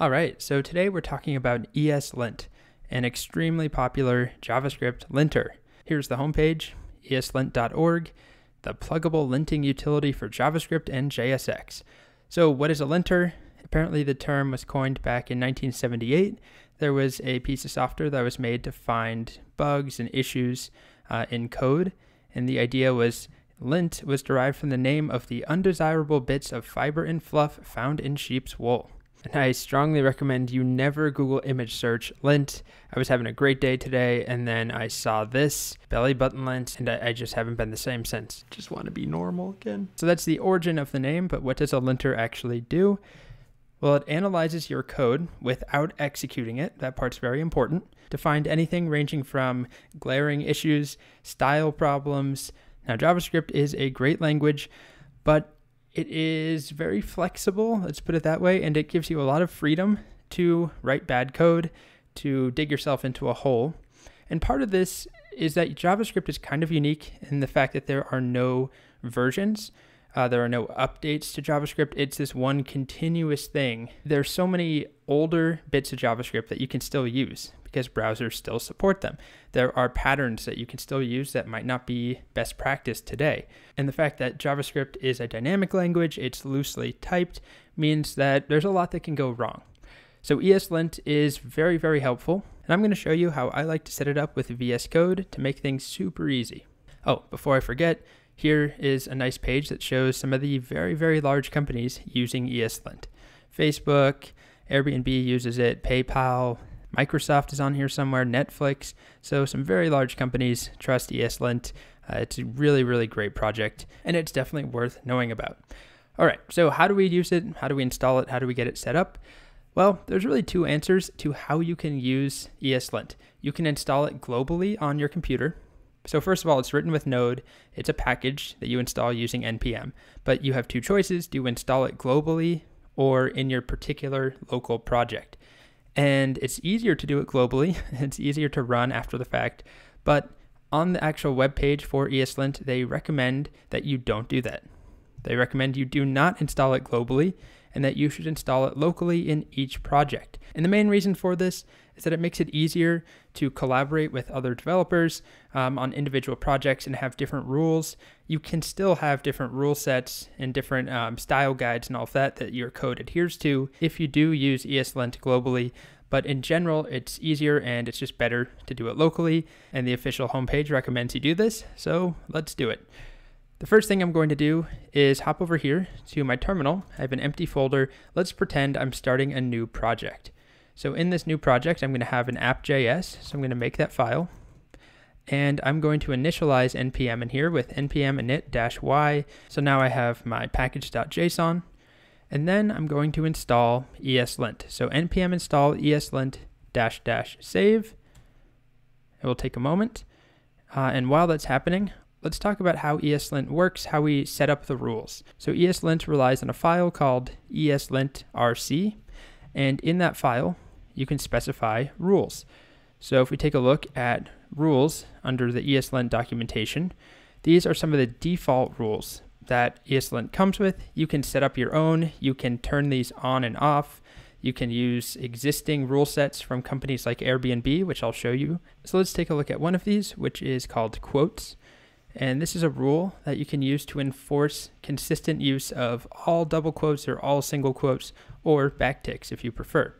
All right, so today we're talking about ESLint, an extremely popular JavaScript linter. Here's the homepage, eslint.org, the pluggable linting utility for JavaScript and JSX. So, what is a linter? Apparently, the term was coined back in 1978. There was a piece of software that was made to find bugs and issues uh, in code, and the idea was lint was derived from the name of the undesirable bits of fiber and fluff found in sheep's wool. And I strongly recommend you never Google image search lint. I was having a great day today, and then I saw this belly button lint, and I, I just haven't been the same since. Just want to be normal again. So that's the origin of the name, but what does a linter actually do? Well, it analyzes your code without executing it. That part's very important to find anything ranging from glaring issues, style problems. Now, JavaScript is a great language, but it is very flexible, let's put it that way, and it gives you a lot of freedom to write bad code, to dig yourself into a hole. And part of this is that JavaScript is kind of unique in the fact that there are no versions. Uh, there are no updates to JavaScript. It's this one continuous thing. There's so many older bits of JavaScript that you can still use because browsers still support them. There are patterns that you can still use that might not be best practice today. And the fact that JavaScript is a dynamic language, it's loosely typed, means that there's a lot that can go wrong. So ESLint is very, very helpful. And I'm going to show you how I like to set it up with VS Code to make things super easy. Oh, before I forget, here is a nice page that shows some of the very, very large companies using ESLint. Facebook, Airbnb uses it, PayPal, Microsoft is on here somewhere, Netflix. So some very large companies trust ESLint. Uh, it's a really, really great project, and it's definitely worth knowing about. All right, so how do we use it? How do we install it? How do we get it set up? Well, there's really two answers to how you can use ESLint. You can install it globally on your computer. So first of all, it's written with Node. It's a package that you install using npm. But you have two choices: do you install it globally or in your particular local project? And it's easier to do it globally. It's easier to run after the fact. But on the actual web page for ESLint, they recommend that you don't do that. They recommend you do not install it globally and that you should install it locally in each project. And the main reason for this is that it makes it easier to collaborate with other developers um, on individual projects and have different rules. You can still have different rule sets and different um, style guides and all of that that your code adheres to if you do use ESLint globally. But in general, it's easier and it's just better to do it locally. And the official homepage recommends you do this. So let's do it. The first thing I'm going to do is hop over here to my terminal. I have an empty folder. Let's pretend I'm starting a new project. So in this new project, I'm going to have an app.js. So I'm going to make that file. And I'm going to initialize npm in here with npm init-y. So now I have my package.json. And then I'm going to install ESLint. So npm install ESLint dash dash save. It will take a moment. Uh, and while that's happening, let's talk about how ESLint works, how we set up the rules. So ESLint relies on a file called eslintrc, and in that file, you can specify rules. So if we take a look at rules under the ESLint documentation, these are some of the default rules that ESLint comes with. You can set up your own, you can turn these on and off. You can use existing rule sets from companies like Airbnb, which I'll show you. So let's take a look at one of these, which is called quotes. And this is a rule that you can use to enforce consistent use of all double quotes or all single quotes or backticks if you prefer.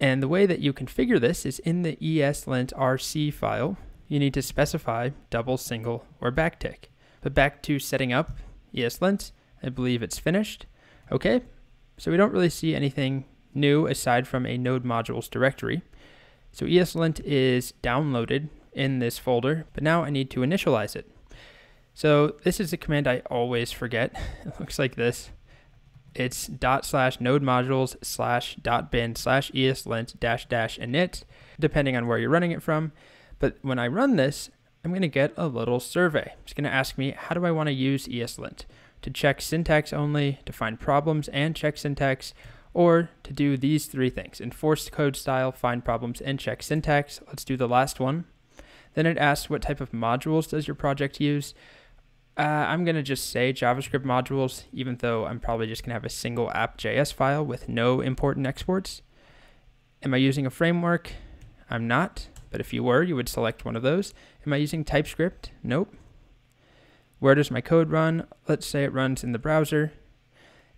And the way that you configure this is in the eslintrc file, you need to specify double, single, or backtick. But back to setting up ESLint, I believe it's finished. Okay, so we don't really see anything new aside from a node modules directory. So ESLint is downloaded in this folder, but now I need to initialize it. So this is a command I always forget. It looks like this. It's dot slash node modules slash dot bin slash eslint dash dash init, depending on where you're running it from. But when I run this, I'm going to get a little survey. It's going to ask me, how do I want to use ESLint? To check syntax only, to find problems and check syntax, or to do these three things, enforce code style, find problems, and check syntax. Let's do the last one. Then it asks what type of modules does your project use. Uh, I'm going to just say JavaScript modules, even though I'm probably just going to have a single app.js file with no import and exports. Am I using a framework? I'm not, but if you were, you would select one of those. Am I using TypeScript? Nope. Where does my code run? Let's say it runs in the browser.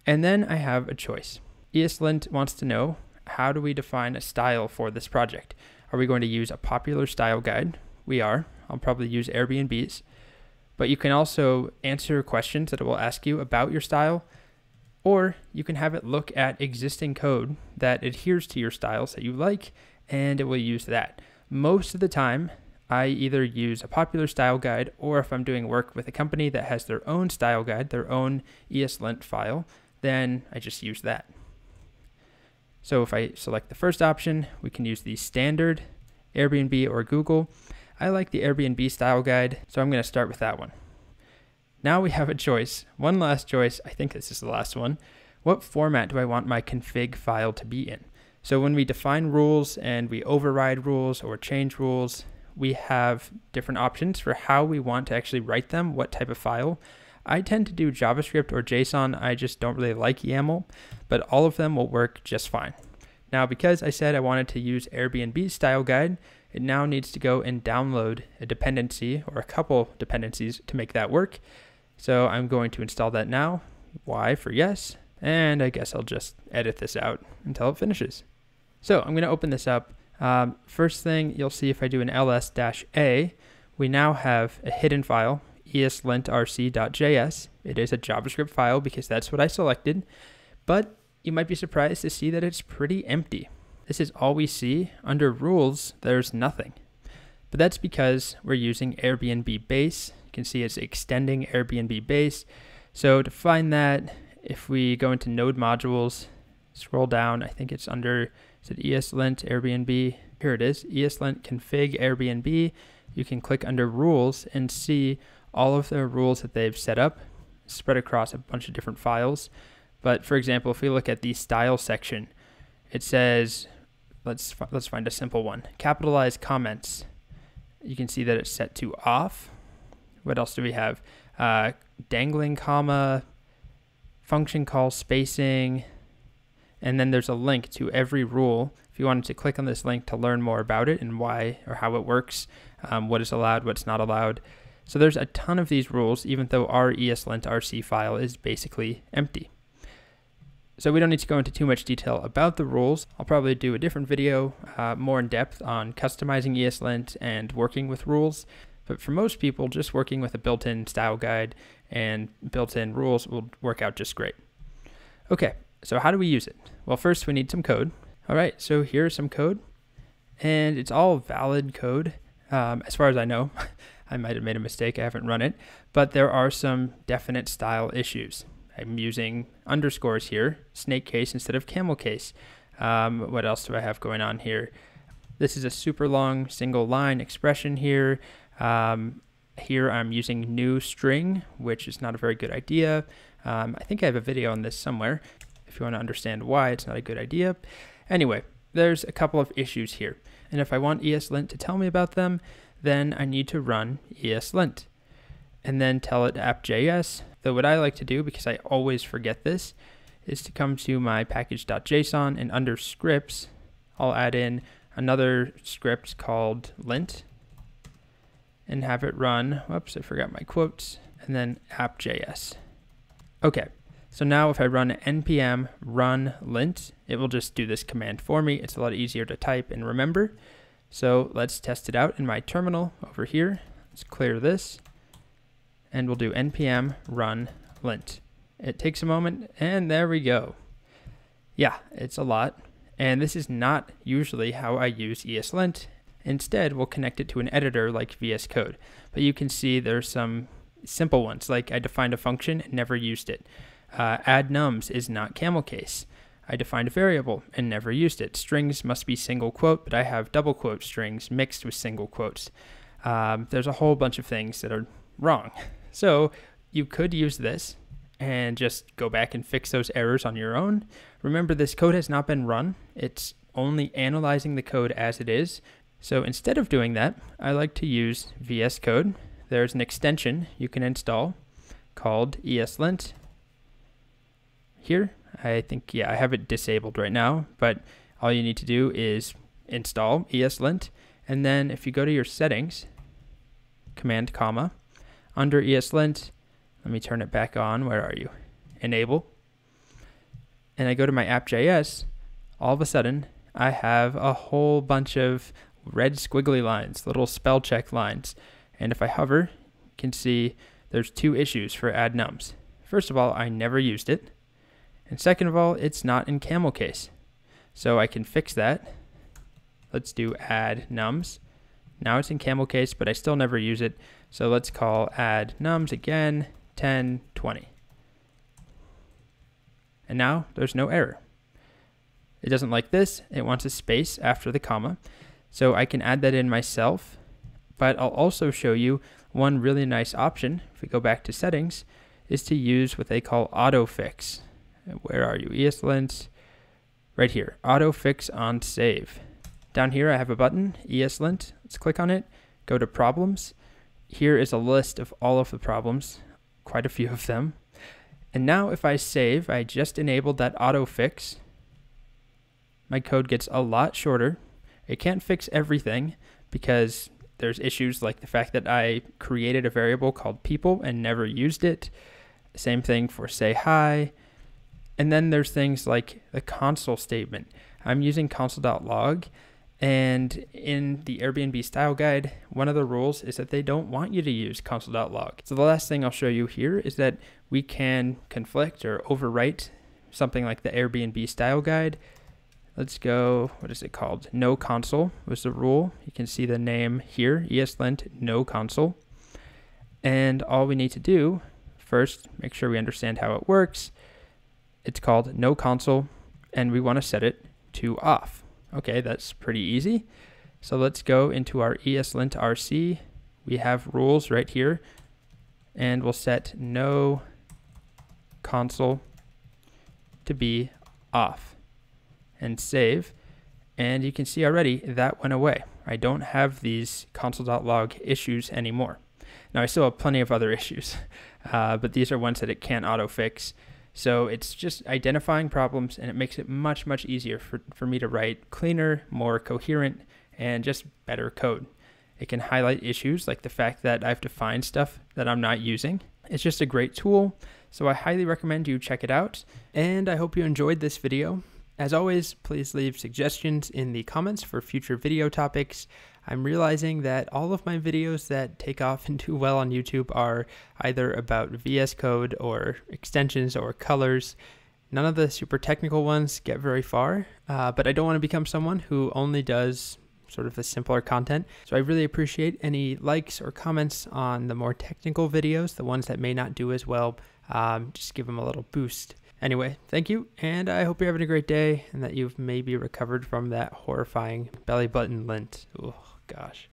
And then I have a choice. ESLint wants to know, how do we define a style for this project? Are we going to use a popular style guide? We are. I'll probably use Airbnb's. But you can also answer questions that it will ask you about your style, or you can have it look at existing code that adheres to your styles that you like, and it will use that. Most of the time, I either use a popular style guide, or if I'm doing work with a company that has their own style guide, their own ESLint file, then I just use that. So if I select the first option, we can use the standard Airbnb or Google. I like the Airbnb style guide, so I'm going to start with that one. Now we have a choice. One last choice. I think this is the last one. What format do I want my config file to be in? So when we define rules and we override rules or change rules, we have different options for how we want to actually write them, what type of file. I tend to do JavaScript or JSON. I just don't really like YAML, but all of them will work just fine. Now, because I said I wanted to use Airbnb style guide, it now needs to go and download a dependency or a couple dependencies to make that work. So I'm going to install that now. Y for yes. And I guess I'll just edit this out until it finishes. So I'm going to open this up. Um, first thing you'll see if I do an ls-a, we now have a hidden file eslintrc.js. It is a JavaScript file because that's what I selected, but you might be surprised to see that it's pretty empty. This is all we see. Under rules, there's nothing. But that's because we're using Airbnb base. You can see it's extending Airbnb base. So to find that, if we go into node modules, scroll down, I think it's under, is it ESLint Airbnb? Here it is, ESLint config Airbnb. You can click under rules and see all of the rules that they've set up spread across a bunch of different files. But for example, if we look at the style section, it says, let's let's find a simple one. Capitalize comments. You can see that it's set to off. What else do we have? Uh, dangling comma, function call spacing, and then there's a link to every rule. If you wanted to click on this link to learn more about it and why or how it works, um, what is allowed, what's not allowed, so there's a ton of these rules, even though our ESLint RC file is basically empty. So we don't need to go into too much detail about the rules. I'll probably do a different video uh, more in depth on customizing ESLint and working with rules. But for most people, just working with a built-in style guide and built-in rules will work out just great. Okay, so how do we use it? Well, first we need some code. All right, so here's some code, and it's all valid code um, as far as I know. I might have made a mistake. I haven't run it, but there are some definite style issues. I'm using underscores here, snake case instead of camel case. Um, what else do I have going on here? This is a super long single line expression here. Um, here I'm using new string, which is not a very good idea. Um, I think I have a video on this somewhere if you want to understand why it's not a good idea. Anyway, there's a couple of issues here. And if I want ESLint to tell me about them, then I need to run ESLint and then tell it app.js. Though what I like to do, because I always forget this, is to come to my package.json and under scripts, I'll add in another script called lint and have it run, whoops, I forgot my quotes, and then app.js. Okay, so now if I run npm run lint, it will just do this command for me. It's a lot easier to type and remember. So let's test it out in my terminal over here. Let's clear this and we'll do npm run lint. It takes a moment and there we go. Yeah, it's a lot. And this is not usually how I use ESLint. Instead, we'll connect it to an editor like VS Code. But you can see there's some simple ones, like I defined a function and never used it. Uh, add nums is not camel case. I defined a variable and never used it. Strings must be single quote, but I have double quote strings mixed with single quotes. Um, there's a whole bunch of things that are wrong. So you could use this and just go back and fix those errors on your own. Remember, this code has not been run. It's only analyzing the code as it is. So instead of doing that, I like to use VS Code. There's an extension you can install. called ESLint. Here, I think, yeah, I have it disabled right now, but all you need to do is install ESLint. And then if you go to your settings, command comma, under ESLint, let me turn it back on. Where are you? Enable. And I go to my app.js, all of a sudden, I have a whole bunch of red squiggly lines, little spell check lines. And if I hover, you can see there's two issues for add nums. First of all, I never used it. And second of all, it's not in camel case. So I can fix that. Let's do add nums. Now it's in camel case, but I still never use it. So let's call add nums again, 10, 20. And now there's no error. It doesn't like this. It wants a space after the comma. So I can add that in myself, but I'll also show you one really nice option. If we go back to settings, is to use what they call autofix. Where are you? ESLint, right here, autofix on save. Down here I have a button, ESLint. Let's click on it, go to problems. Here is a list of all of the problems, quite a few of them. And now if I save, I just enabled that auto fix. My code gets a lot shorter. It can't fix everything because there's issues like the fact that I created a variable called people and never used it. Same thing for say hi. And then there's things like the console statement. I'm using console.log and in the Airbnb style guide, one of the rules is that they don't want you to use console.log. So the last thing I'll show you here is that we can conflict or overwrite something like the Airbnb style guide. Let's go, what is it called? No console was the rule. You can see the name here, ESLint no console. And all we need to do, first, make sure we understand how it works. It's called no console, and we want to set it to off. Okay, that's pretty easy. So let's go into our ESLint RC. We have rules right here, and we'll set no console to be off and save. And you can see already that went away. I don't have these console.log issues anymore. Now I still have plenty of other issues, uh, but these are ones that it can't auto fix. So it's just identifying problems and it makes it much, much easier for, for me to write cleaner, more coherent, and just better code. It can highlight issues like the fact that I've defined stuff that I'm not using. It's just a great tool, so I highly recommend you check it out. And I hope you enjoyed this video. As always, please leave suggestions in the comments for future video topics. I'm realizing that all of my videos that take off and do well on YouTube are either about VS Code or extensions or colors. None of the super technical ones get very far, uh, but I don't want to become someone who only does sort of the simpler content. So I really appreciate any likes or comments on the more technical videos, the ones that may not do as well. Um, just give them a little boost. Anyway, thank you, and I hope you're having a great day and that you've maybe recovered from that horrifying belly button lint. Gosh.